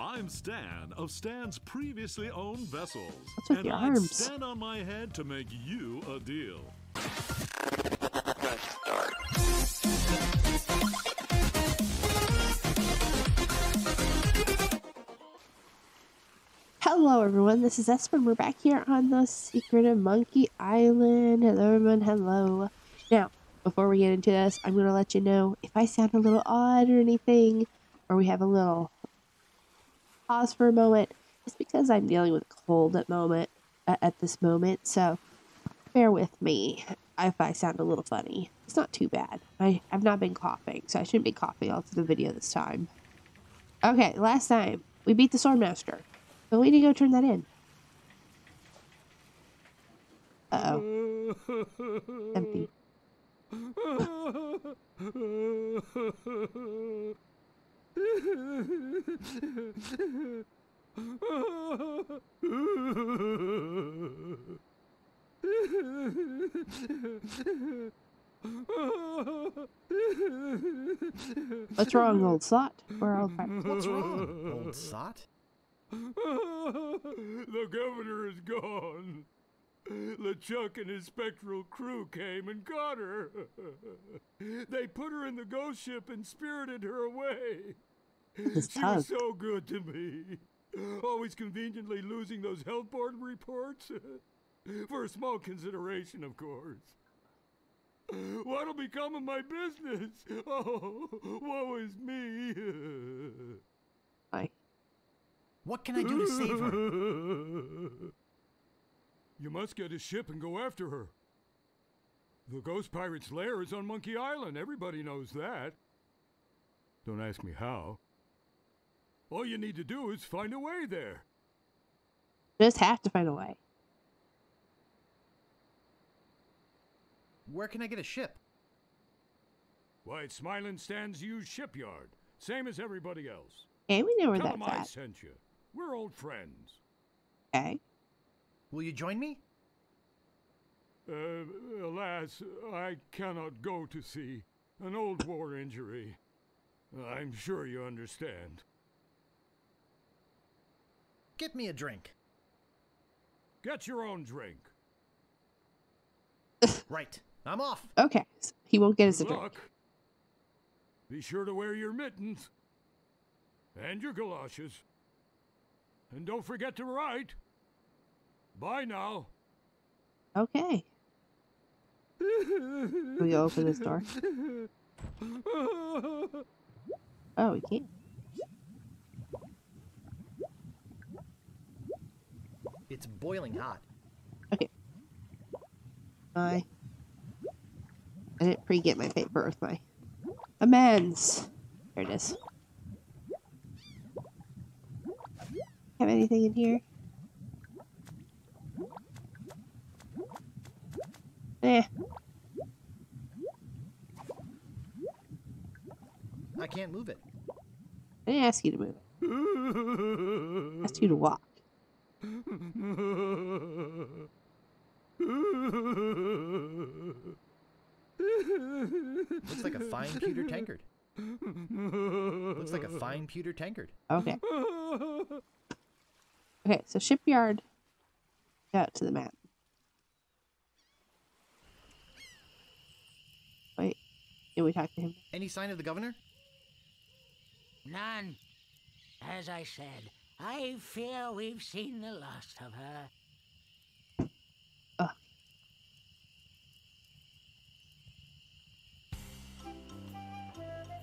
I'm Stan of Stan's previously owned vessels. What's with and your I'd arms? stand on my head to make you a deal. Hello, everyone. This is Espen. We're back here on the Secret of Monkey Island. Hello, everyone. Hello. Now, before we get into this, I'm going to let you know if I sound a little odd or anything, or we have a little pause for a moment, it's because I'm dealing with a cold at moment at this moment. So, bear with me if I sound a little funny. It's not too bad. I, I've not been coughing, so I shouldn't be coughing all through the video this time. Okay, last time we beat the Swordmaster. So we need to go turn that in. Uh oh. Empty. What's wrong, old sot? We're all fine. What's wrong, old sot? the governor is gone. LeChuck and his spectral crew came and got her. they put her in the ghost ship and spirited her away. His She tongue. was so good to me. Always conveniently losing those health board reports. For a small consideration, of course. What'll become of my business? Oh, woe is me. Hi. What can I do to save her? You must get a ship and go after her. The ghost pirate's lair is on Monkey Island. Everybody knows that. Don't ask me how. All you need to do is find a way there. Just have to find a way. Where can I get a ship? Why, it's Smiling Stan's used shipyard. Same as everybody else. Okay, we know where Tell 'em that's I sent you. We're old friends. Okay. Will you join me? Uh, alas, I cannot go to sea. An old war injury. I'm sure you understand. Get me a drink. Get your own drink. Right. I'm off. Okay. so he won't get us a Good drink. luck. Be sure to wear your mittens. And your galoshes. And don't forget to write. Bye now. Okay. Can we open this door? Oh, we can't. It's boiling hot. Okay. I. I didn't pre-get my paper with my amends. There it is. Have anything in here? Eh. I can't move it. I didn't ask you to move it. I asked you to walk. Looks like a fine pewter tankard. Looks like a fine pewter tankard. Okay. Okay, so shipyard. Out to the map. Wait, did we talk to him? Any sign of the governor? None. As I said, I fear we've seen the last of her. Uh.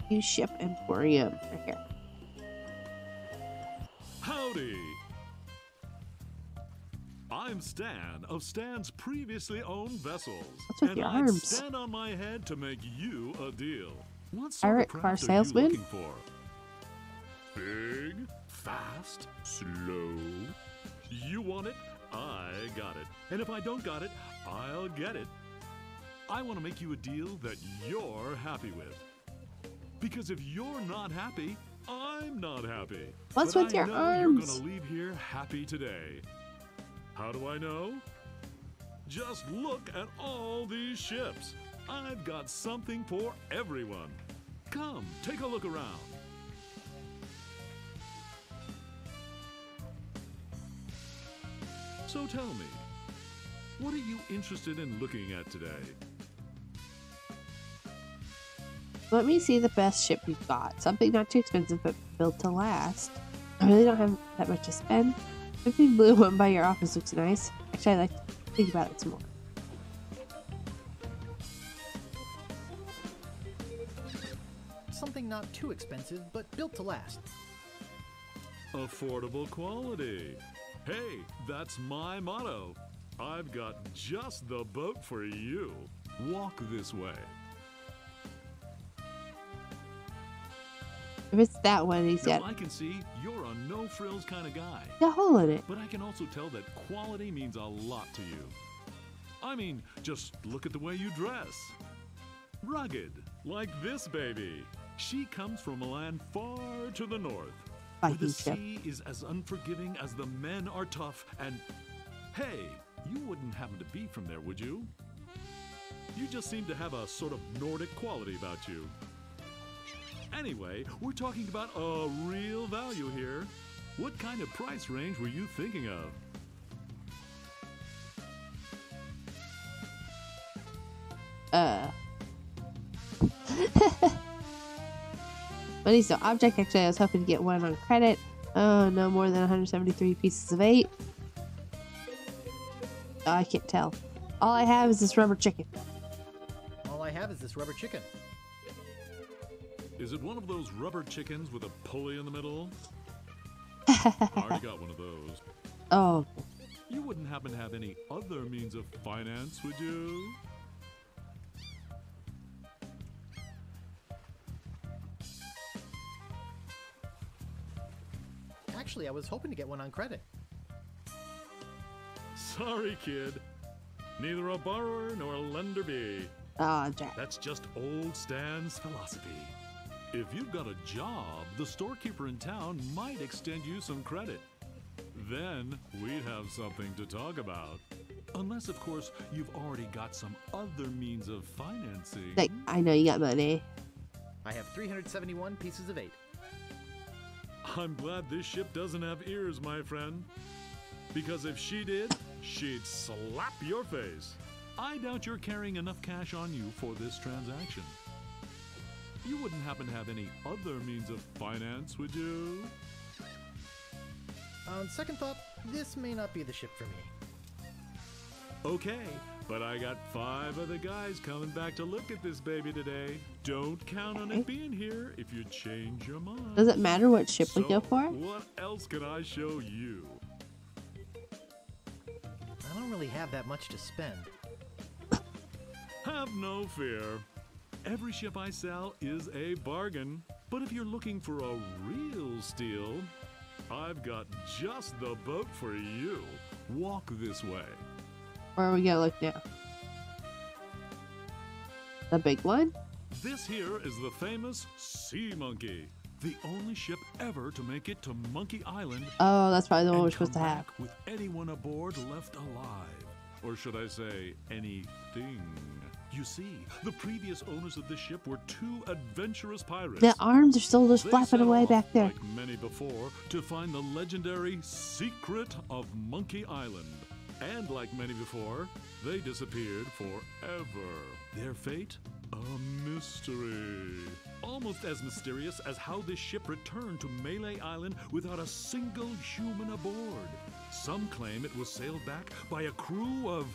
New ship emporium. Right here. Howdy! I'm Stan of Stan's previously owned vessels. What's with and your I'd stand on my head to make you a deal. What Pirate sort of car are salesman? you looking for? Big, fast, slow. You want it? I got it. And if I don't got it, I'll get it. I want to make you a deal that you're happy with. Because if you're not happy, I'm not happy. What's But with I your know arms? You're gonna leave here happy today. How do I know? Just look at all these ships. I've got something for everyone. Come, take a look around. So tell me, what are you interested in looking at today? Let me see the best ship you've got. Something not too expensive, but built to last. I really don't have that much to spend. The big blue one by your office looks nice. Actually, I'd like to think about it some more. Something not too expensive, but built to last. Affordable quality. Hey, that's my motto. I've got just the boat for you. Walk this way. If it's that one, he's got I can see you're a no frills kind of guy, The hole in it. but I can also tell that quality means a lot to you. I mean, just look at the way you dress. Rugged, like this baby. She comes from a land far to the north, the Viking ship. sea is as unforgiving as the men are tough, and hey, you wouldn't happen to be from there, would you? You just seem to have a sort of Nordic quality about you. Anyway, we're talking about a real value here. What kind of price range were you thinking of? Uh. Money's no object. Actually, I was hoping to get one on credit. Oh, no more than 173 pieces of eight. Oh, I can't tell. All I have is this rubber chicken. All I have is this rubber chicken. Is it one of those rubber chickens with a pulley in the middle? I already got one of those. Oh, You wouldn't happen to have any other means of finance, would you? Actually, I was hoping to get one on credit. Sorry, kid. Neither a borrower nor a lender be. oh, Jack. That's just old Stan's philosophy. If you've got a job, the storekeeper in town might extend you some credit. Then we'd have something to talk about. Unless, of course, you've already got some other means of financing. Like, I know you got money. I have 371 pieces of eight. I'm glad this ship doesn't have ears, my friend. Because if she did, she'd slap your face. I doubt you're carrying enough cash on you for this transaction. You wouldn't happen to have any other means of finance, would you? On second thought, this may not be the ship for me. Okay, but I got five other guys coming back to look at this baby today. Don't count on Okay. it eh? being here if you change your mind. Does it matter what ship we go for? What else can I show you? I don't really have that much to spend. Have no fear. Every ship I sell is a bargain. But if you're looking for a real steal, I've got just the boat for you. Walk this way. Where are we gonna look now? The big one? This here is the famous Sea Monkey, the only ship ever to make it to Monkey Island Oh, that's probably the one we're supposed to have. with anyone aboard left alive. Or should I say, anything? You see, the previous owners of this ship were two adventurous pirates. The arms are still just They flapping away off, back there. Like many before, to find the legendary secret of Monkey Island. And like many before, they disappeared forever. Their fate? A mystery. Almost as mysterious as how this ship returned to Melee Island without a single human aboard. Some claim it was sailed back by a crew of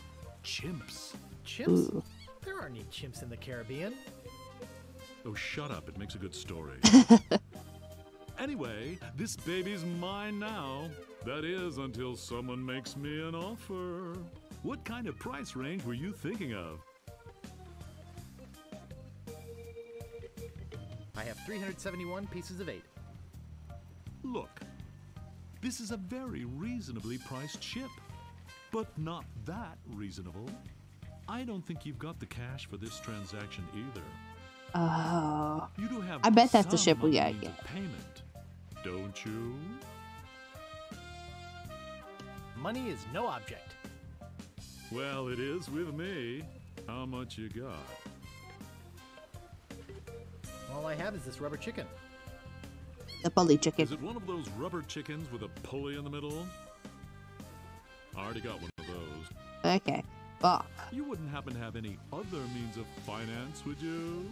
chimps. Chimps? Ooh. There aren't any chimps in the Caribbean. Oh, shut up. It makes a good story. anyway, this baby's mine now. That is, until someone makes me an offer. What kind of price range were you thinking of? I have 371 pieces of eight. Look, this is a very reasonably priced ship, but not that reasonable. I don't think you've got the cash for this transaction either. Oh. You I bet that's the ship we gotta get. Payment, don't you? Money is no object. Well, it is with me. How much you got? All I have is this rubber chicken. The pulley chicken. Is it one of those rubber chickens with a pulley in the middle? I already got one of those. Okay. Well, You wouldn't happen to have any other means of finance, would you?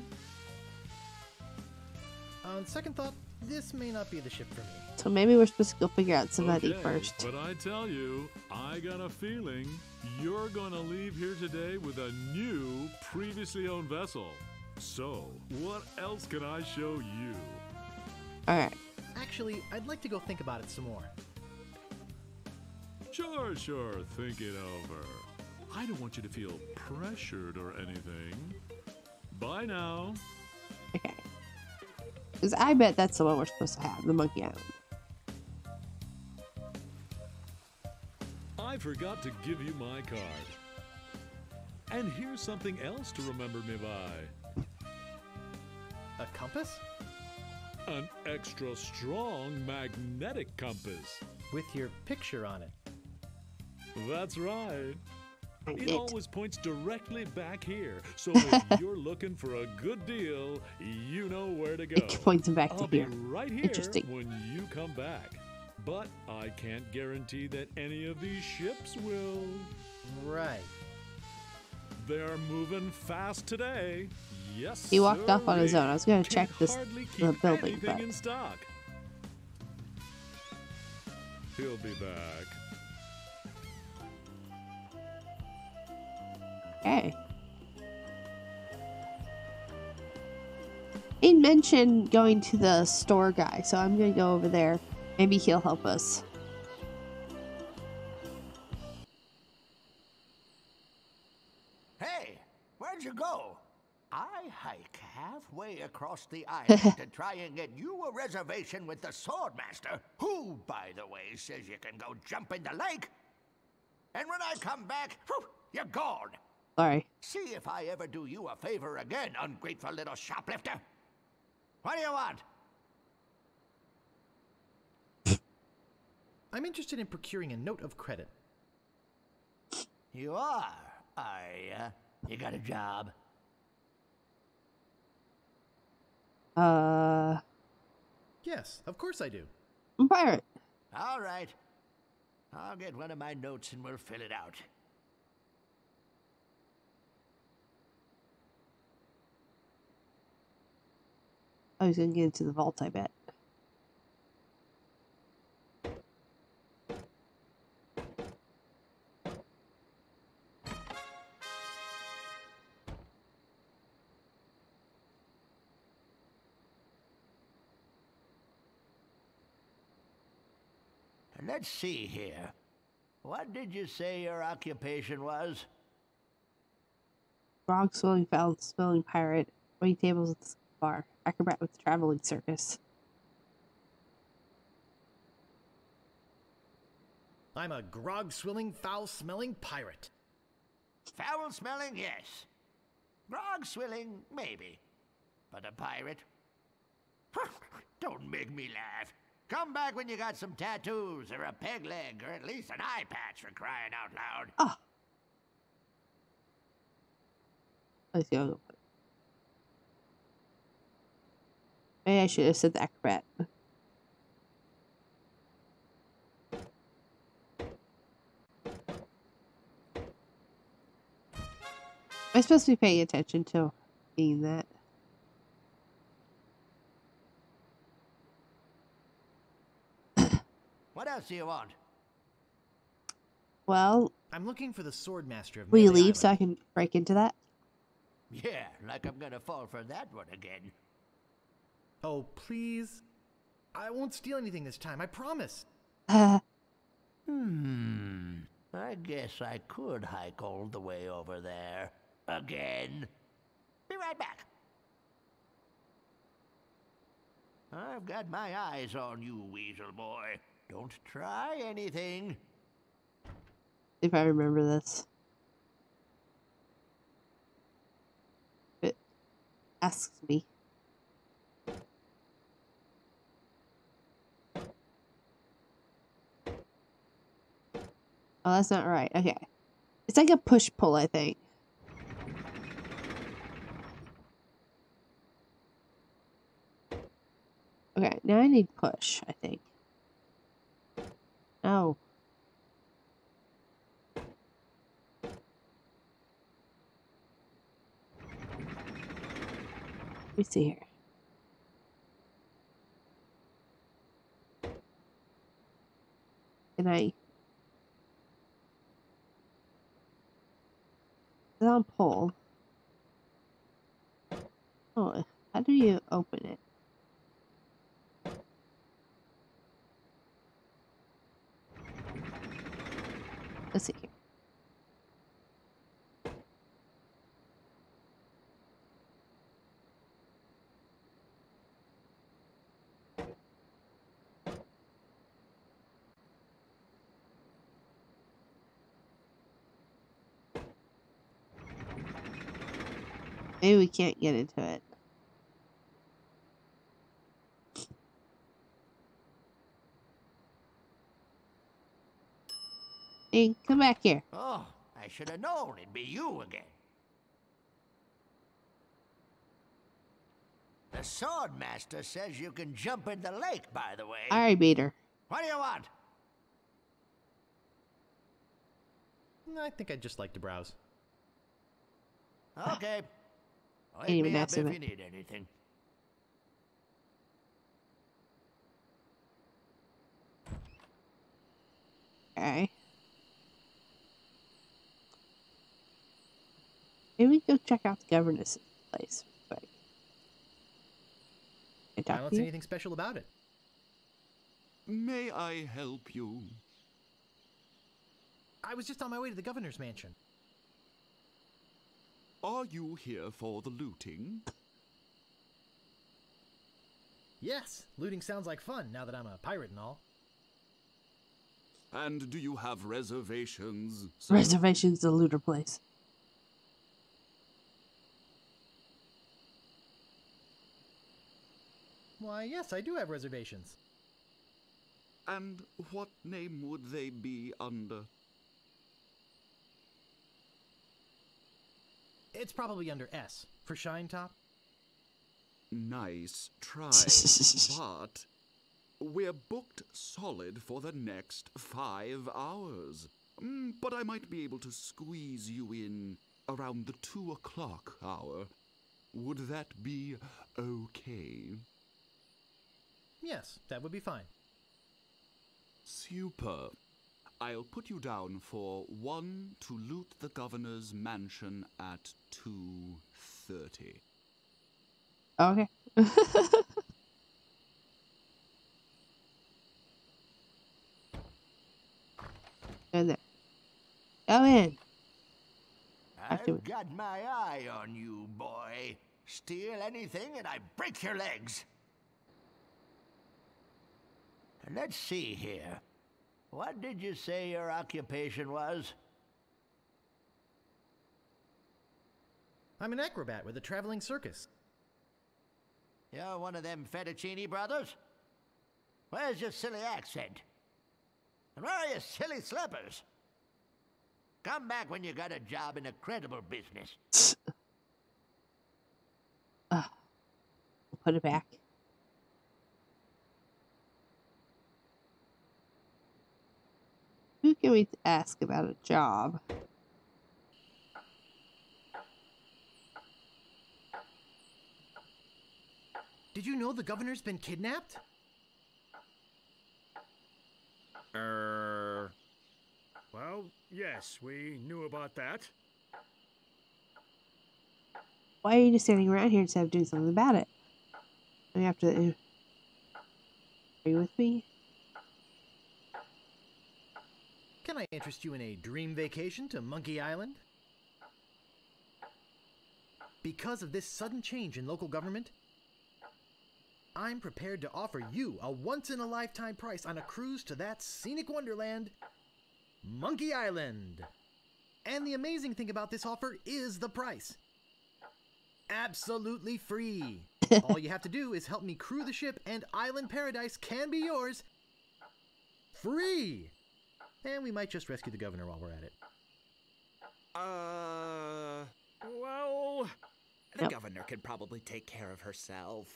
On second thought, this may not be the ship for me. so maybe we're supposed to go figure out somebody Okay, first. But I tell you, I got a feeling you're gonna leave here today with a new, previously owned vessel. So, what else can I show you? Alright. Actually, I'd like to go think about it some more. Sure, sure, think it over. I don't want you to feel pressured or anything. Bye now. Okay. Because I bet that's the one we're supposed to have, the Monkey Island. I forgot to give you my card. And here's something else to remember me by. A compass? An extra strong magnetic compass. With your picture on it. That's right. I It always points directly back here. So if you're looking for a good deal, you know where to go. It points back to I'll be here. right here Interesting. when you come back. But I can't guarantee that any of these ships will. Right. They're moving fast today. Yes. He walked off on his own. I was gonna check this the building, but in stock. He'll be back. Okay. He mentioned going to the store guy, so I'm gonna go over there. Maybe he'll help us. Hey, where'd you go? I hike halfway across the island to try and get you a reservation with the Swordmaster, who, by the way, says you can go jump in the lake. And when I come back, whew, you're gone. Sorry. See if I ever do you a favor again, ungrateful little shoplifter. What do you want? I'm interested in procuring a note of credit. You are, are ya? You got a job? Uh, Yes, of course I do. I'm a pirate. All right. I'll get one of my notes and we'll fill it out. Oh, he's gonna get into the vault, I bet. Let's see here. What did you say your occupation was? Grog swilling foul spilling pirate. Wait tables bar. Acrobat with traveling circus. I'm a grog swilling, foul smelling pirate. Foul smelling, yes. Grog swilling, maybe. But a pirate? Don't make me laugh. Come back when you got some tattoos or a peg leg or at least an eye patch for crying out loud. Ah. Let's go. Maybe I should have said the acrobat. Am I supposed to be paying attention to seeing that? What else do you want? Well, I'm looking for the swordmaster of will you leave so I can break into that? Yeah, like I'm gonna fall for that one again. Oh, please. I won't steal anything this time, I promise. Uh, Hmm. I guess I could hike all the way over there. Again. Be right back. I've got my eyes on you, Weasel Boy. Don't try anything. if I remember this. It asks me. Oh, that's not right. Okay. It's like a push-pull, I think. Okay, now I need push, I think. Oh. Let me see here. Can I Pull. Oh, how do you open it? Let's see here. Maybe we can't get into it. Hey, come back here. Oh, I should have known it'd be you again. The Swordmaster says you can jump in the lake, by the way. All right, Beater. What do you want? I think I'd just like to browse. Okay. Wake Can't even me up mess if with you need anything. Okay. Maybe we go check out the governess place. real quick. Can I I don't see anything special about it. May I help you? I was just on my way to the governor's mansion. Are you here for the looting? Yes, looting sounds like fun now that I'm a pirate and all. And do you have reservations? sir? Reservations the looter place. Why, yes, I do have reservations. And what name would they be under? It's probably under S for Shine Top. Nice try, but we're booked solid for the next five hours. Mm, but I might be able to squeeze you in around the two o'clock hour. Would that be okay? Yes, that would be fine. Super. I'll put you down for one to loot the governor's mansion at two thirty. Okay. in there. Go in. I've got my eye on you, boy. Steal anything and I break your legs. Let's see here. What did you say your occupation was? I'm an acrobat with a traveling circus. You're one of them Fettucini brothers? Where's your silly accent? And where are your silly slippers? Come back when you got a job in a credible business. We'll put it back. Who can we ask about a job? Did you know the governor's been kidnapped? Er. Well, yes, we knew about that. Why are you just standing around here instead of doing something about it? We have to. Are you with me? Can I interest you in a dream vacation to Monkey Island? Because of this sudden change in local government, I'm prepared to offer you a once in a lifetime price on a cruise to that scenic wonderland, Monkey Island. And the amazing thing about this offer is the price. Absolutely free. All you have to do is help me crew the ship, and Island Paradise can be yours free. And we might just rescue the governor while we're at it. Uh. Well. The Yep. governor could probably take care of herself.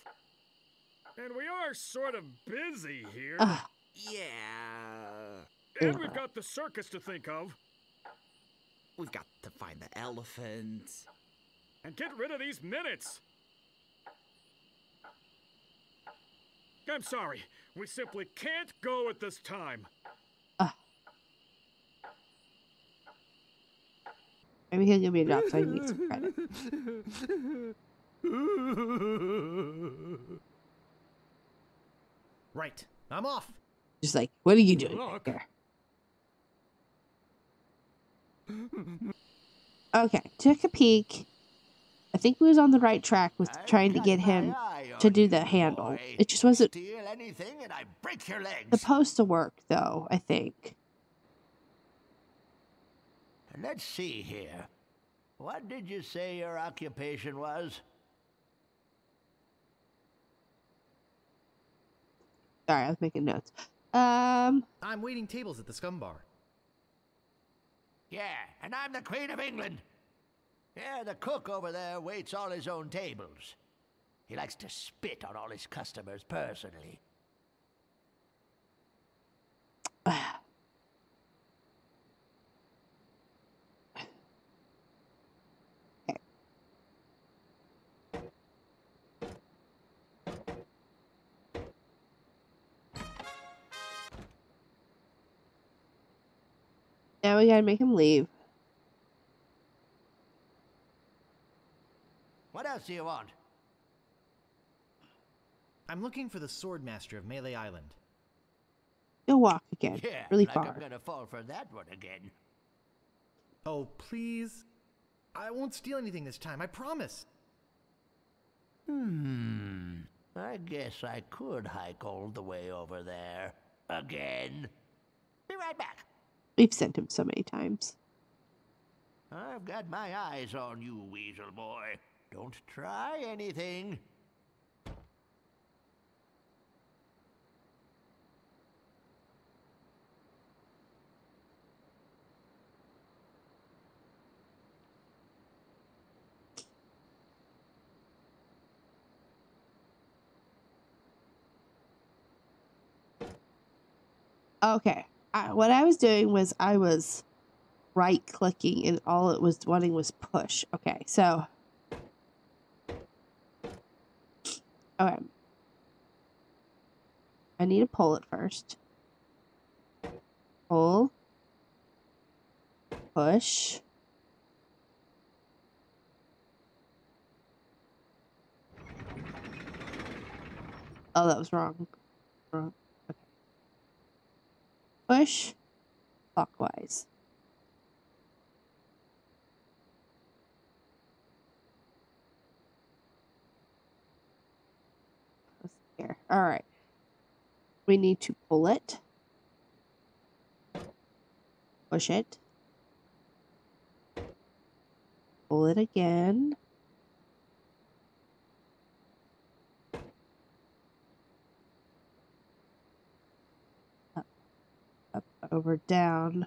And we are sort of busy here. Ah, Yeah. and we've got the circus to think of. We've got to find the elephant. And get rid of these minutes. I'm sorry. We simply can't go at this time. Maybe he'll give me a job so I can get some credit. Right. I'm off. Just like, what are you doing back Look. there? Okay, took a peek. I think we was on the right track with I've trying to get him to do you, the handle. It just wasn't Steal anything and I break your legs. supposed to work though, I think. Let's see here. What did you say your occupation was? Sorry, I was making notes. Um, I'm waiting tables at the Scumm bar. Yeah, and I'm the Queen of England. Yeah, the cook over there waits all his own tables. He likes to spit on all his customers personally. Now we gotta make him leave. What else do you want? I'm looking for the sword master of Melee Island. He'll walk again, Yeah, really like far. I'm gonna fall for that one again. Oh, please. I won't steal anything this time, I promise. Hmm. I guess I could hike all the way over there. Again. Be right back. We've sent him so many times. I've got my eyes on you, Weasel Boy. Don't try anything. Okay. I, what I was doing was I was right clicking and all it was wanting was push. Okay, so. Okay. I need to pull it first. Pull. Push. Oh, that was wrong. Wrong. Push clockwise. Here. All right. We need to pull it. Push it. Pull it again. Over, down.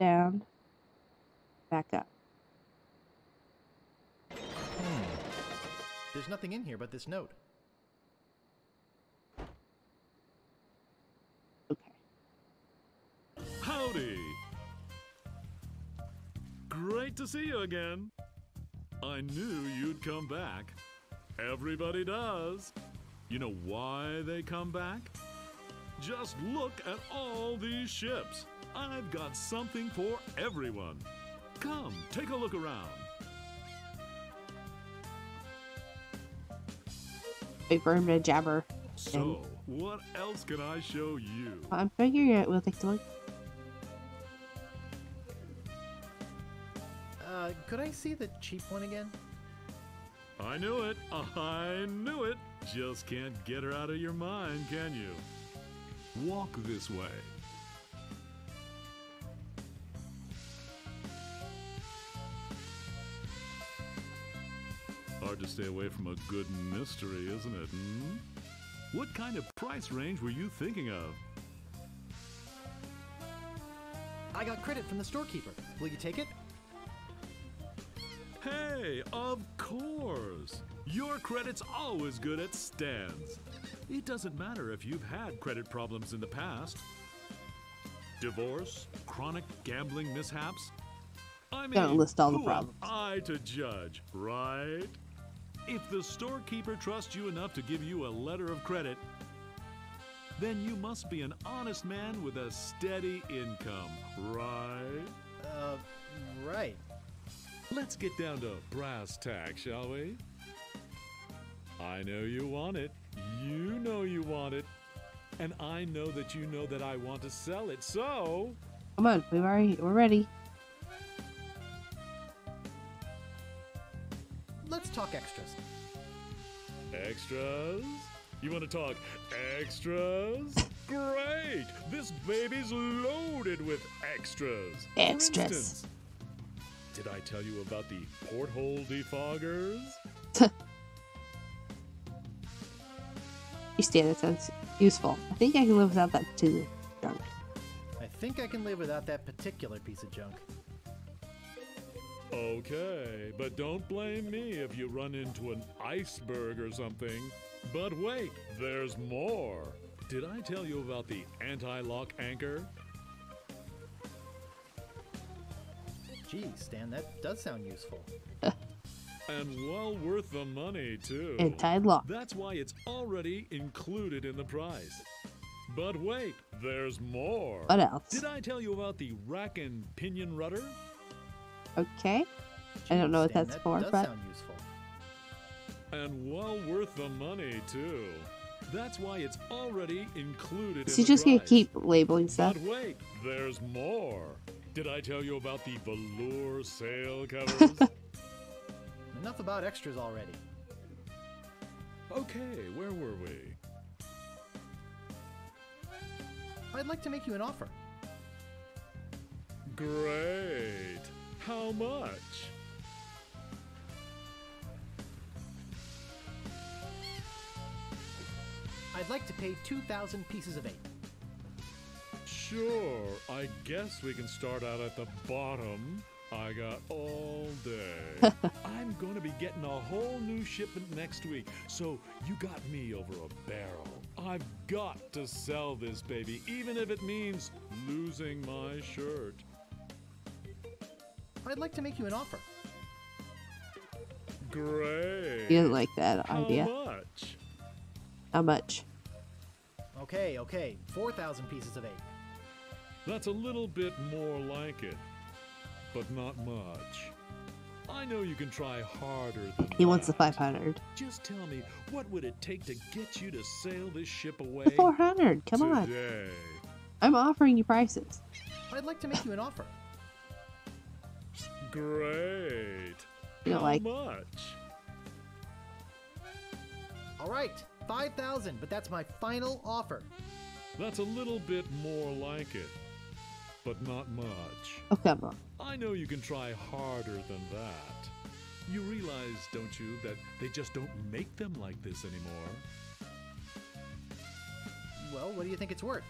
Down. Back up. Hmm. There's nothing in here but this note. Okay. Howdy! Great to see you again. I knew you'd come back. Everybody does. You know why they come back? Just look at all these ships. I've got something for everyone. Come, take a look around. Wait for him to jabber. So, what else can I show you? I'm figuring it. We'll take a look. Uh, could I see the cheap one again? I knew it. I knew it. Just can't get her out of your mind, can you? Walk this way. Hard to stay away from a good mystery, isn't it? Hmm? What kind of price range were you thinking of? I got credit from the storekeeper. Will you take it? Hey, of course! Your credit's always good at Stan's. It doesn't matter if you've had credit problems in the past. Divorce, chronic gambling mishaps. I mean, Gonna list all the problems. am I to judge, right? If the storekeeper trusts you enough to give you a letter of credit, then you must be an honest man with a steady income, right? Uh, right. Let's get down to brass tacks, shall we? I know you want it. You know you want it. And I know that you know that I want to sell it. So, Come on, we've already we're ready. Let's talk extras. extras? You want to talk extras? Great! This baby's loaded with extras. For Extras. Instance, did I tell you about the porthole defoggers? You stand that sounds useful. I think I can live without that too. Junk. I think I can live without that particular piece of junk. Okay, but don't blame me if you run into an iceberg or something. But wait, there's more. Did I tell you about the anti lock anchor? Geez, Stan, that does sound useful. And well worth the money, too. Anti-lock. That's why it's already included in the price. But wait, there's more. What else? Did I tell you about the rack and pinion rudder? Okay. I don't know what Stan, that's that for, does but sound useful. And well worth the money, too. That's why it's already included so in you the just gonna keep labeling stuff. But wait, there's more. Did I tell you about the velour sail covers? Enough about extras already. okay, where were we? I'd like to make you an offer. Great. How much? I'd like to pay 2,000 pieces of eight. Sure, I guess we can start out at the bottom. I got all day. I'm going to be getting a whole new shipment next week, so you got me over a barrel. I've got to sell this baby, even if it means losing my shirt. I'd like to make you an offer. Great. You didn't like that idea. How idea. much? How much? Okay, okay, 4,000 pieces of eight. That's a little bit more like it, but not much. I know you can try harder than He wants the 500. Just tell me, what would it take to get you to sail this ship away? The 400. Come on. today? I'm offering you prices. I'd like to make you an offer. Great. You don't How like- much? All right, 5,000, but that's my final offer. That's a little bit more like it, but not much. Oh, come on. I know you can try harder than that. You realize, don't you, that they just don't make them like this anymore? Well, what do you think it's worth?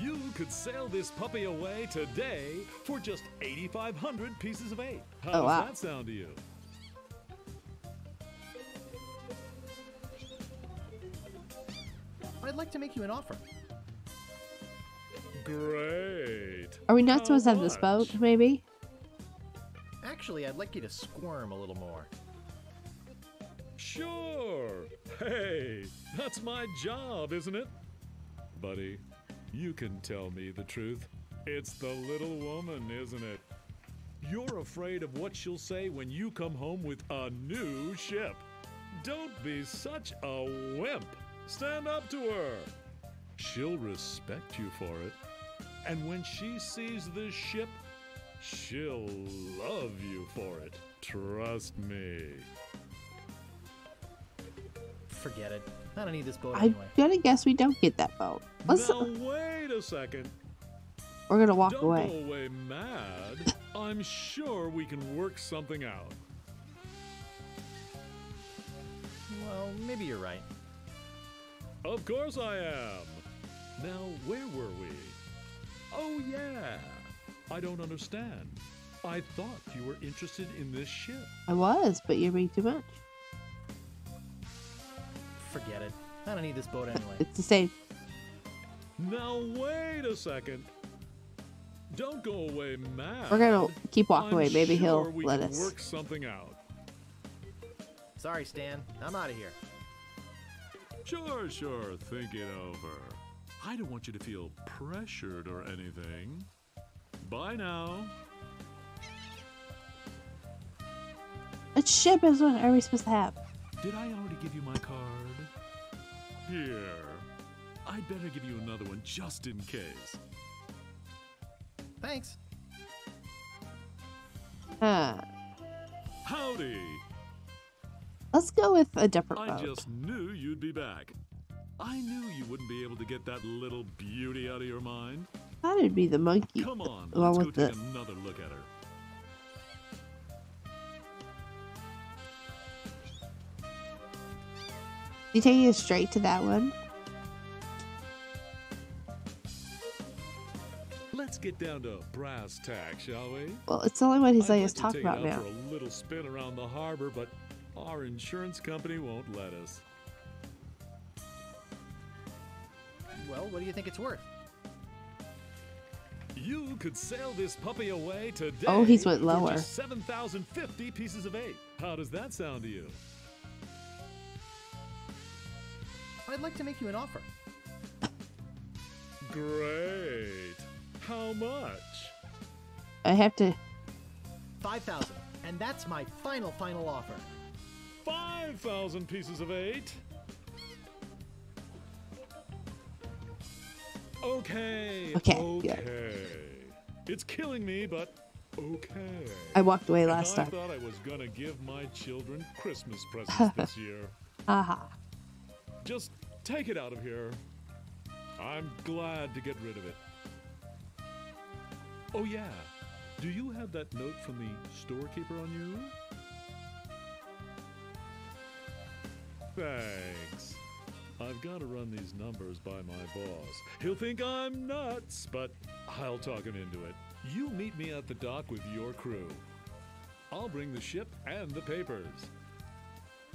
You could sail this puppy away today for just 8,500 pieces of eight. How Oh, does wow. that sound to you? I'd like to make you an offer. Great. Are we not How supposed to have this boat, maybe? Actually, I'd like you to squirm a little more. Sure. Hey, that's my job, isn't it? Buddy, you can tell me the truth. It's the little woman, isn't it? You're afraid of what she'll say when you come home with a new ship. Don't be such a wimp. Stand up to her. She'll respect you for it. And when she sees this ship, she'll love you for it. Trust me. Forget it. I don't need this boat I'm anyway. gonna guess we don't get that boat. Let's. Now wait a second. We're gonna walk Don't away. go away mad. I'm sure we can work something out. Well, maybe you're right. Of course I am. Now where were we? Oh yeah. I don't understand. I thought you were interested in this ship. I was, but you're being too much. Forget it. I don't need this boat anyway. It's the same. Now wait a second. Don't go away mad. We're gonna keep walking I'm away. Maybe he'll we let us. work something out. Sorry, Stan. I'm out of here. Sure, sure. Think it over. I don't want you to feel pressured or anything. Bye now. A ship is what are we supposed to have? Did I already give you my card? Here. I'd better give you another one just in case. Thanks. Huh. Howdy. Let's go with a different one. I boat. just knew you'd be back. I knew you wouldn't be able to get that little beauty out of your mind. Thought it'd be the monkey. Come on, one let's go with take the- another look at her. You taking us straight to that one? Let's get down to brass tacks, shall we? Well, it's the only one he's letting like us talk about it out now. for a little spin around the harbor, but our insurance company won't let us. Well, what do you think it's worth? You could sail this puppy away today. Oh, he's went lower. just 7,050 pieces of eight. How does that sound to you? I'd like to make you an offer. Great. How much? I have to. 5,000. And that's my final, final offer. 5,000 pieces of eight. Okay. Okay, yeah. It's killing me, but okay. I walked away last I time. thought I was gonna give my children Christmas presents this year. Haha. Just take it out of here. I'm glad to get rid of it. Oh, yeah. Do you have that note from the storekeeper on you? Thanks. I've got to run these numbers by my boss. He'll think I'm nuts, but I'll talk him into it. You meet me at the dock with your crew. I'll bring the ship and the papers.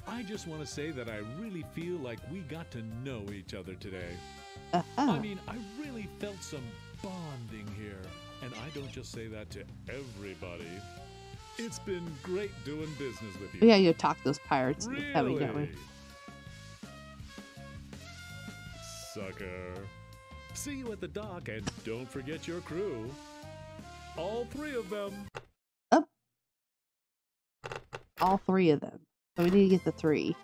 I just want to say that I really feel like we got to know each other today. I Uh-huh. I mean, I really felt some bonding here. And I don't just say that to everybody. It's been great doing business with you. Yeah, you talk those pirates Really? Sucker. See you at the dock and don't forget your crew. All three of them. Oh. All three of them. So we need to get the three.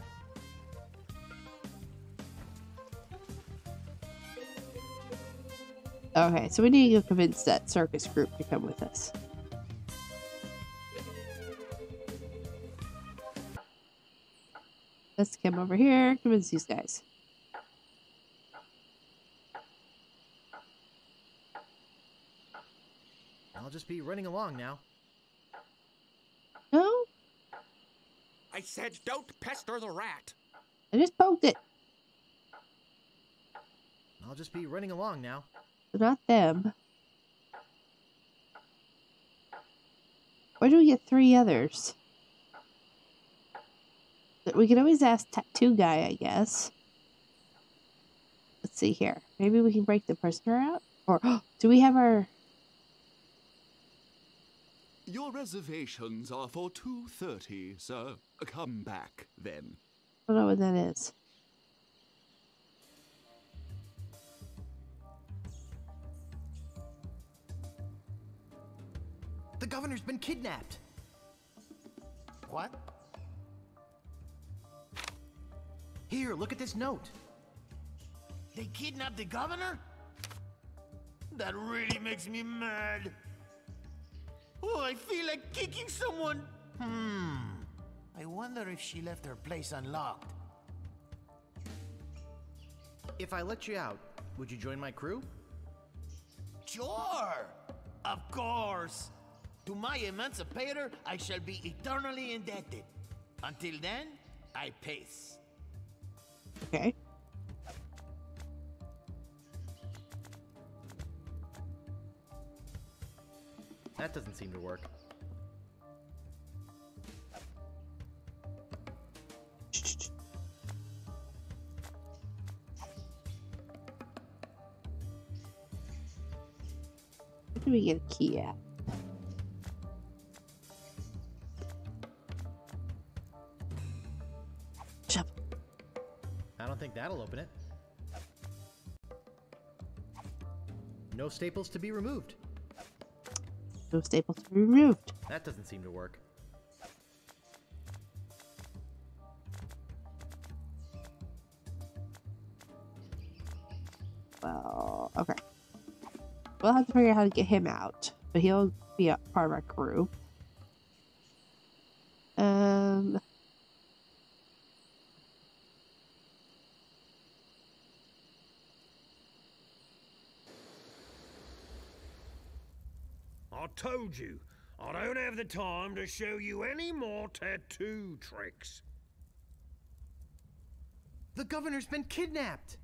Okay, so we need to convince that circus group to come with us. Let's come over here, convince these guys. Be running along now. No, I said don't pester the rat. I just poked it. I'll just be running along now. Not them. Where do we get three others? We can always ask Tattoo Guy, I guess. Let's see here. Maybe we can break the prisoner out? Or do we have our. Your reservations are for 2.30, sir. Come back, then. I don't know what that is. The governor's been kidnapped. What? Here, look at this note. They kidnapped the governor? That really makes me mad. Oh, I feel like kicking someone. Hmm. I wonder if she left her place unlocked. If I let you out, would you join my crew? Sure! Of course! To my emancipator, I shall be eternally indebted. Until then, I pace. Okay. That doesn't seem to work. Where do we get a key at? I don't think that'll open it. No staples to be removed. No staples to be removed. That doesn't seem to work. Well, okay. We'll have to figure out how to get him out, but he'll be a part of our crew. Told you, I don't have the time to show you any more tattoo tricks. The governor's been kidnapped!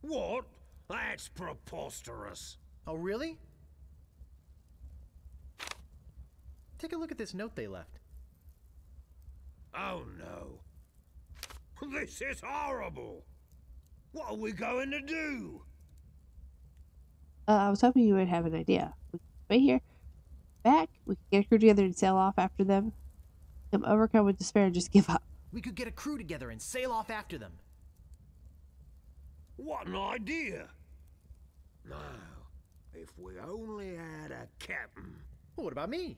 What? That's preposterous. Oh, really? Take a look at this note they left. Oh no. This is horrible. What are we going to do? uh, I was hoping you would have an idea. We wait here, back. We can get a crew together and sail off after them. Come overcome with despair and just give up. We could get a crew together and sail off after them. What an idea. Now, if we only had a captain. What about me?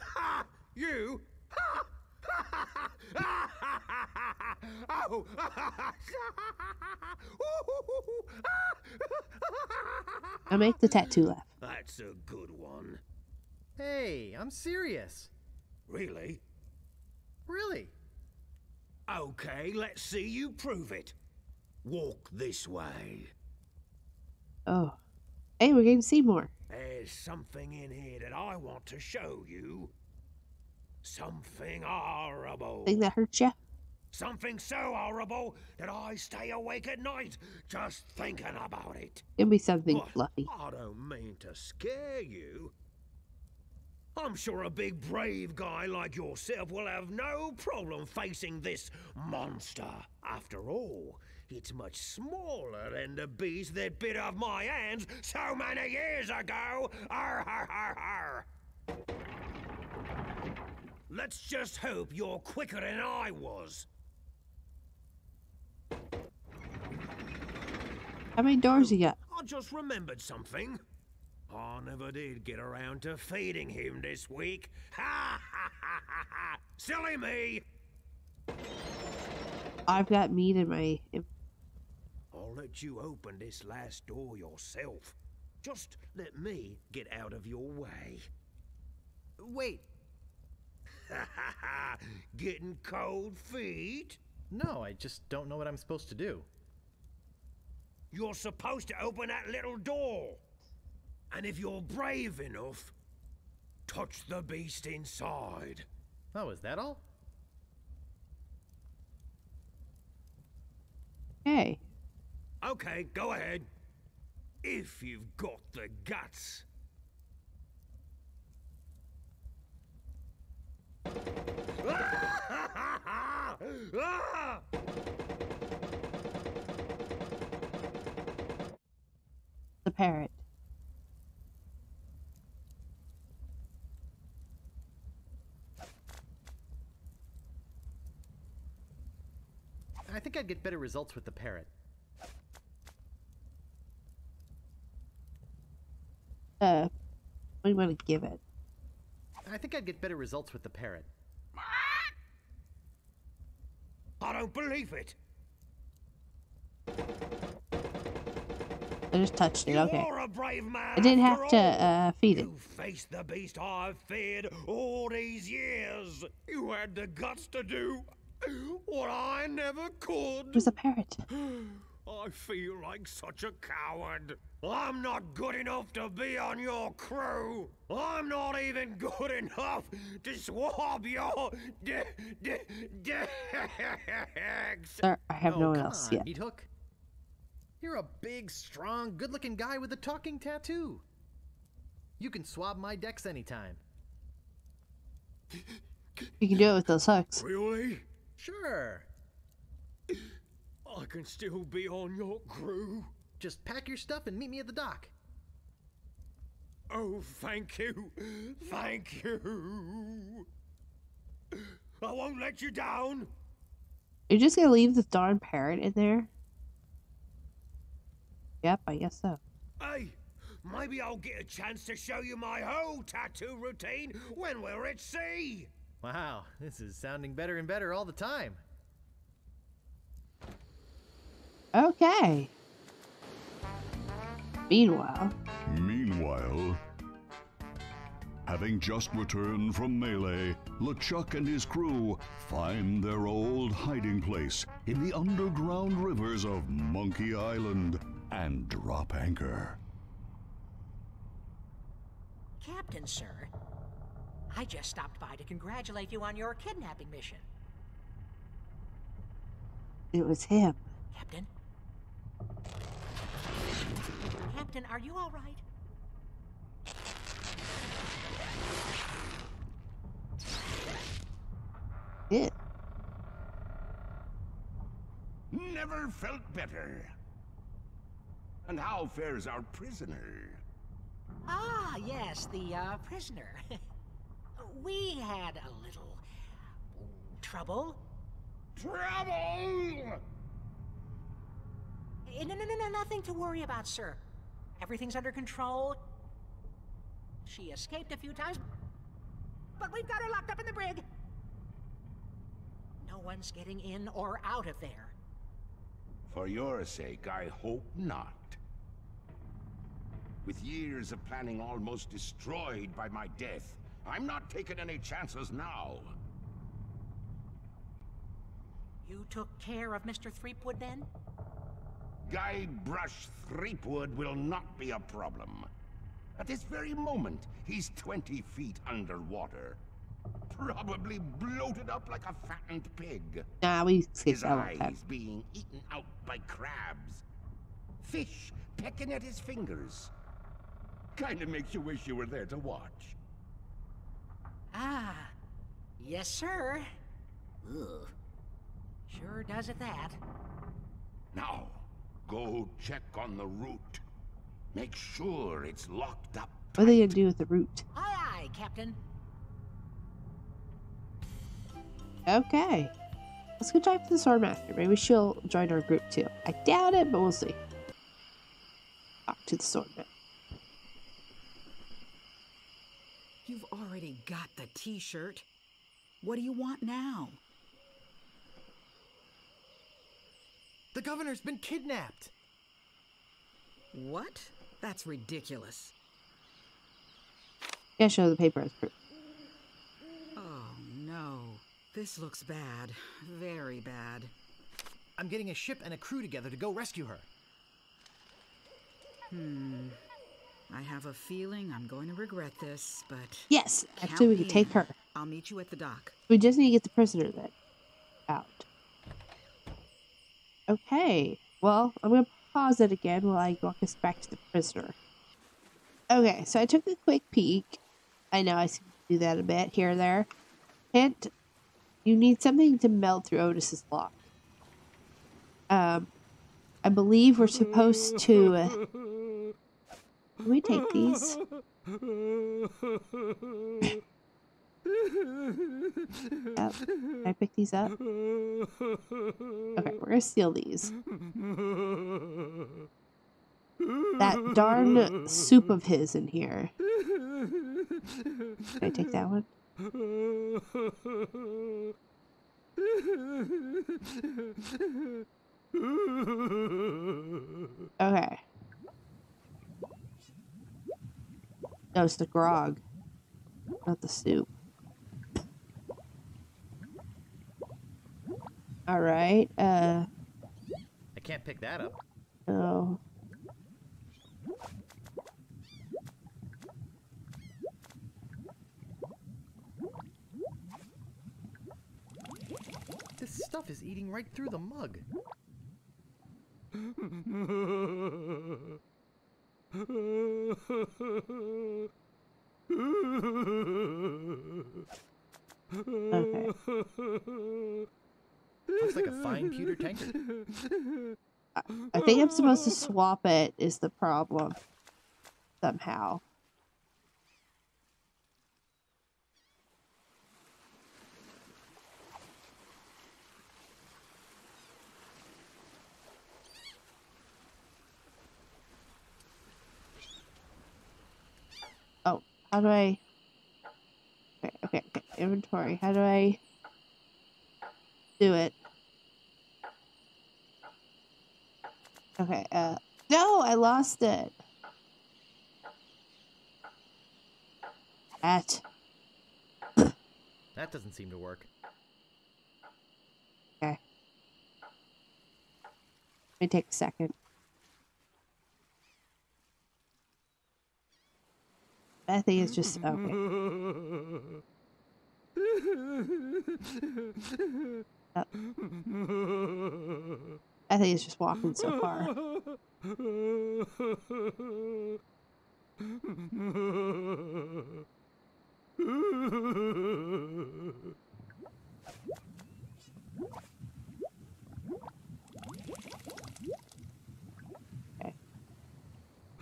Ha! You? Ha! I'll make the tattoo laugh. That's a good one. Hey, I'm serious. Really? Really? Okay, let's see you prove it. Walk this way. Oh. Hey, we're getting Seymour. There's something in here that I want to show you. Something horrible. Thing that hurts you? Something so horrible that I stay awake at night just thinking about it. Give me something But fluffy. I don't mean to scare you. I'm sure a big brave guy like yourself will have no problem facing this monster. After all, it's much smaller than the beast that bit off my hands so many years ago. Arr, har, har. Let's just hope you're quicker than I was. How many doors you got? I just remembered something. I never did get around to feeding him this week. Ha ha ha ha ha! Silly me! I've got meat in my. I'll let you open this last door yourself. Just let me get out of your way. Wait! Getting cold feet? no, I just don't know what I'm supposed to do. You're supposed to open that little door. And if you're brave enough, touch the beast inside. Oh, is that all? Hey. Okay, go ahead. If you've got the guts. The parrot. I think I'd get better results with the parrot. Uh, what do you want to give it? I think I'd get better results with the parrot. I don't believe it. I just touched it. You Okay. are a brave man. I didn't have to uh, feed it. You faced the beast I've feared all these years. You had the guts to do what I never could. It was a parrot. I feel like such a coward. I'm not good enough to be on your crew. I'm not even good enough to swab your d- d- decks. Sir, I have oh, no one else on, yet. Meat Hook. You're a big, strong, good-looking guy with a talking tattoo. You can swab my decks anytime. You can do it with those hooks. Really? Sure. I can still be on your crew. Just pack your stuff and meet me at the dock. Oh, thank you. Thank you. I won't let you down. You're just gonna leave this darn parrot in there? Yep, I guess so. Hey, maybe I'll get a chance to show you my whole tattoo routine when we're at sea. Wow, this is sounding better and better all the time. Okay. Meanwhile, Meanwhile, having just returned from Melee, LeChuck and his crew find their old hiding place in the underground rivers of Monkey Island and drop anchor. Captain, sir. I just stopped by to congratulate you on your kidnapping mission. it was him. Captain? Captain, are you all right? It. Never felt better. And how fares our prisoner? Ah, yes, the uh, prisoner. we had a little trouble. Trouble! Eh, No, no, no, no, nothing to worry about, sir. Everything's under control. She escaped a few times, but we've got her locked up in the brig. No one's getting in or out of there. For your sake, I hope not. With years of planning almost destroyed by my death, I'm not taking any chances now. You took care of Mr. Threepwood then? Guy Brush Threepwood will not be a problem. At this very moment, he's 20 feet underwater. Probably bloated up like a fattened pig. Nah, we skipped His that one eyes being eaten out by crabs. Fish pecking at his fingers. Kinda makes you wish you were there to watch. Ah, yes, sir. Ugh. Sure does it that. Now, go check on the route. Make sure it's locked up. What are they gonna do with the root? Aye, aye, Captain. Okay. Let's go talk to the Swordmaster. Maybe she'll join our group too. I doubt it, but we'll see. Talk to the Swordmaster. You've already got the t shirt. What do you want now? The governor's been kidnapped. What? That's ridiculous. Yeah, show the paper as proof. Oh no. This looks bad. Very bad. I'm getting a ship and a crew together to go rescue her. Hmm. I have a feeling I'm going to regret this, but. Yes, actually, we me could take her. I'll meet you at the dock. We just need to get the prisoner then out. Okay. Well, I'm gonna pause it again while I walk us back to the prisoner. Okay, so I took a quick peek. I know I seem to do that a bit here or there. Hint: you need something to melt through Otis's lock. Um, I believe we're supposed to. Uh, can we take these? Up. Can I pick these up? Okay, we're gonna steal these. That darn soup of his in here. Can I take that one? Okay. No, it's the grog, not the soup. All right. Uh, I can't pick that up. no. This stuff is eating right through the mug. Okay. Looks like a fine pewter tankard. I, I think I'm supposed to swap it is the problem. Somehow. Oh, how do I... Okay, okay, okay. Inventory. How do I do it? Okay. Uh, no, I lost it. At. That doesn't seem to work. Okay. Let me take a second. Bethy is just okay. Uh, think he's just walking so far. Okay.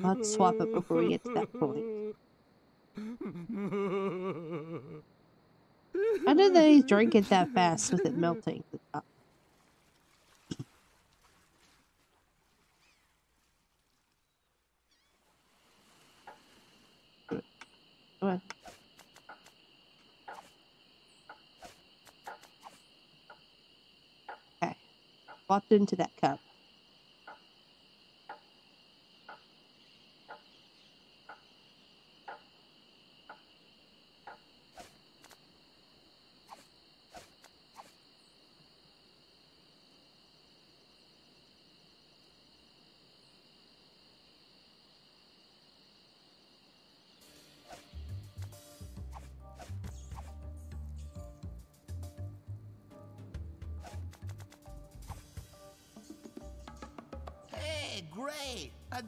Let's swap it before we get to that point. How did they drink it that fast with it melting? Okay. Walked into that cup.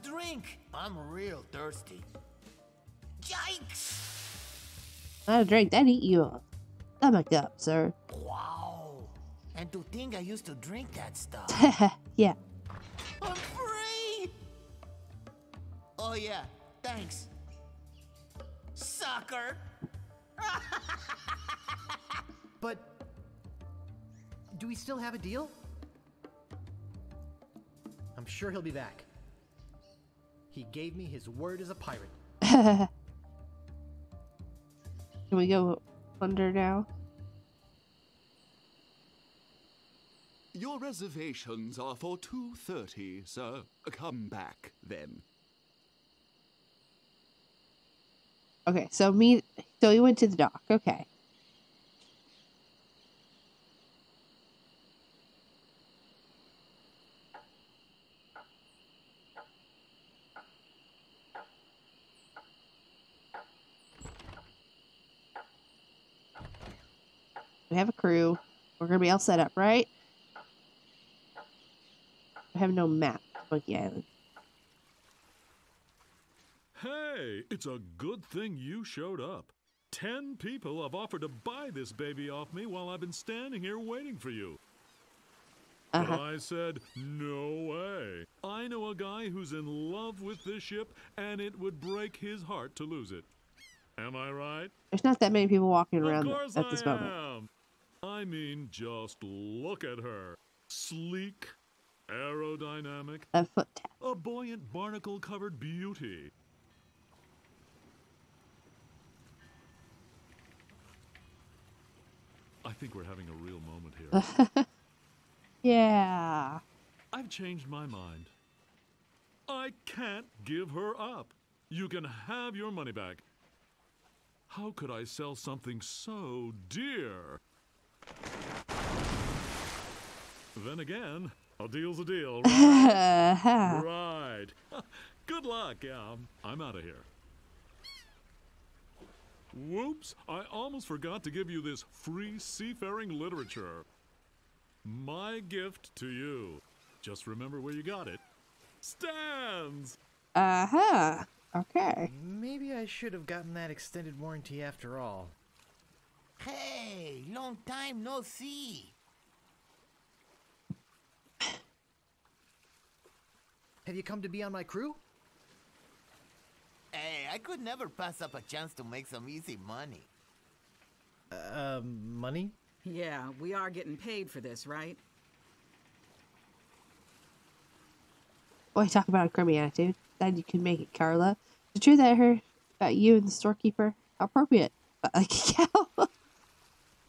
Drink! I'm real thirsty. Yikes! Not a drink. That'd eat you up. Stomach up, sir. Wow! And to think I used to drink that stuff. yeah. I'm free! Oh yeah, thanks. Sucker! But do we still have a deal? I'm sure he'll be back. He gave me his word as a pirate. Can we go under now? Your reservations are for 2.30, sir. Come back, then. Okay, so me, so we went to the dock. Okay. We have a crew. We're gonna be all set up, right? I have no map, Monkey Island. Hey, it's a good thing you showed up. Ten people have offered to buy this baby off me while I've been standing here waiting for you. Uh-huh. I said, no way. I know a guy who's in love with this ship, and it would break his heart to lose it. Am I right? There's not that many people walking around at this I moment. am. I mean, just look at her. Sleek, aerodynamic, A foot tap. a buoyant barnacle covered beauty. I think we're having a real moment here. Yeah. I've changed my mind. I can't give her up. You can have your money back. How could I sell something so dear? Then again, a deal's a deal, right? right. Good luck. Yeah, I'm, I'm out of here. Whoops, I almost forgot to give you this free seafaring literature. My gift to you. Just remember where you got it. Stan's! Uh huh. Okay. Maybe I should have gotten that extended warranty after all. Hey, long time no see. Have you come to be on my crew? Hey, I could never pass up a chance to make some easy money. Uh, money? Yeah, we are getting paid for this, right? Boy, talk about a crummy attitude. Then you can make it, Carla. The truth I heard about you and the storekeeper. How appropriate. But like a cow.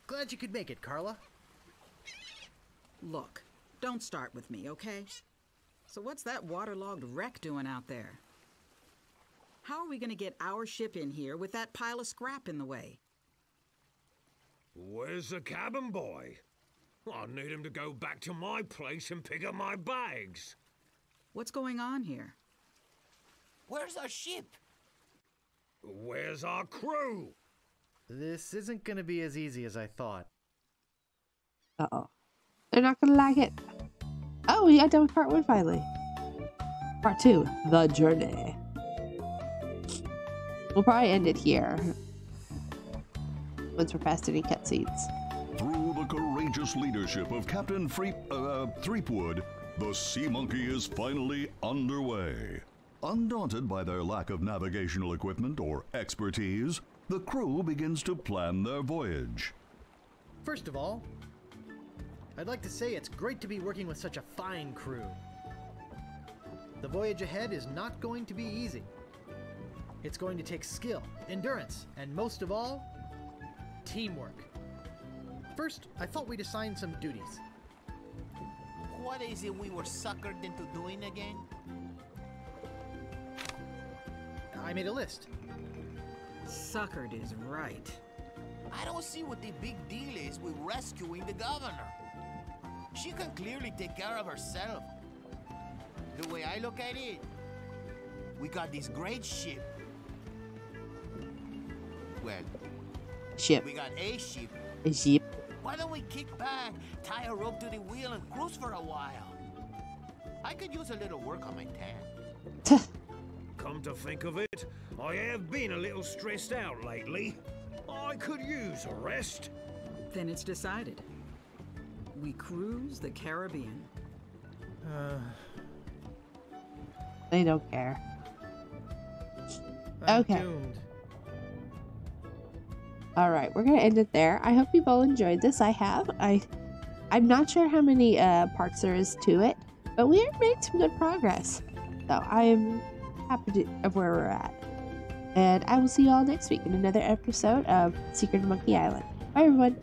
Glad you could make it, Carla. Look, don't start with me, okay? So what's that waterlogged wreck doing out there? How are we gonna get our ship in here with that pile of scrap in the way? Where's the cabin boy? I need him to go back to my place and pick up my bags. What's going on here? Where's our ship? Where's our crew? This isn't gonna be as easy as I thought. Uh oh. They're not gonna like it. Oh, we got done with part one finally. Part two, the journey. We'll probably end it here. Once we're past any cutscenes. Through the courageous leadership of Captain Freep, uh, Threepwood, the Sea Monkey is finally underway. Undaunted by their lack of navigational equipment or expertise, the crew begins to plan their voyage. First of all, I'd like to say it's great to be working with such a fine crew. The voyage ahead is not going to be easy. It's going to take skill, endurance, and most of all, teamwork. First, I thought we'd assign some duties. What is it we were suckered into doing again? I made a list. Suckered is right. I don't see what the big deal is with rescuing the governor. She can clearly take care of herself. The way I look at it, we got this great ship. Well, Ship. we got a ship. A ship. Why don't we kick back, tie a rope to the wheel, and cruise for a while? I could use a little work on my tan. Come to think of it, I have been a little stressed out lately. I could use a rest. Then it's decided. We cruise the Caribbean. Uh, They don't care. I'm Okay. doomed. All right, we're gonna end it there. I hope you've all enjoyed this. I have. I, I'm not sure how many uh, parts there is to it, but we have made some good progress. So I am happy of where we're at. And I will see you all next week in another episode of Secret Monkey Island. Bye, everyone.